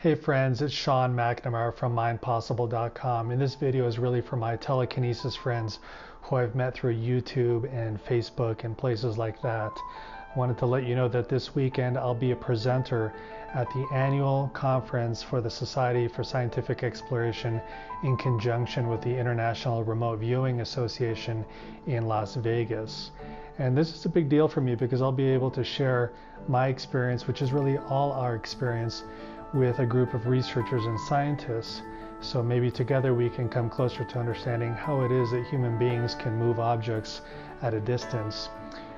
Hey friends, it's Sean McNamara from mindpossible.com and this video is really for my telekinesis friends who I've met through YouTube and Facebook and places like that. I wanted to let you know that this weekend I'll be a presenter at the annual conference for the Society for Scientific Exploration in conjunction with the International Remote Viewing Association in Las Vegas. And this is a big deal for me because I'll be able to share my experience, which is really all our experience with a group of researchers and scientists. So maybe together we can come closer to understanding how it is that human beings can move objects at a distance.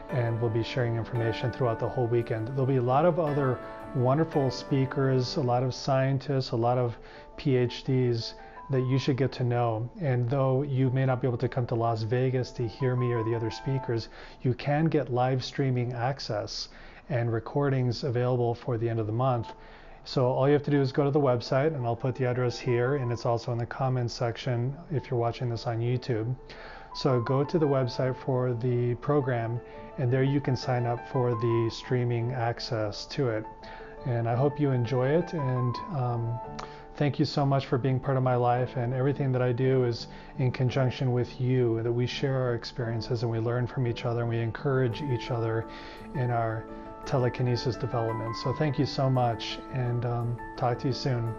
And we'll be sharing information throughout the whole weekend. There'll be a lot of other wonderful speakers, a lot of scientists, a lot of PhDs that you should get to know. And though you may not be able to come to Las Vegas to hear me or the other speakers, you can get live streaming access and recordings available for the end of the month so all you have to do is go to the website, and I'll put the address here, and it's also in the comments section if you're watching this on YouTube. So go to the website for the program, and there you can sign up for the streaming access to it. And I hope you enjoy it. And um, thank you so much for being part of my life. And everything that I do is in conjunction with you, that we share our experiences and we learn from each other and we encourage each other in our telekinesis development. So thank you so much and um, talk to you soon.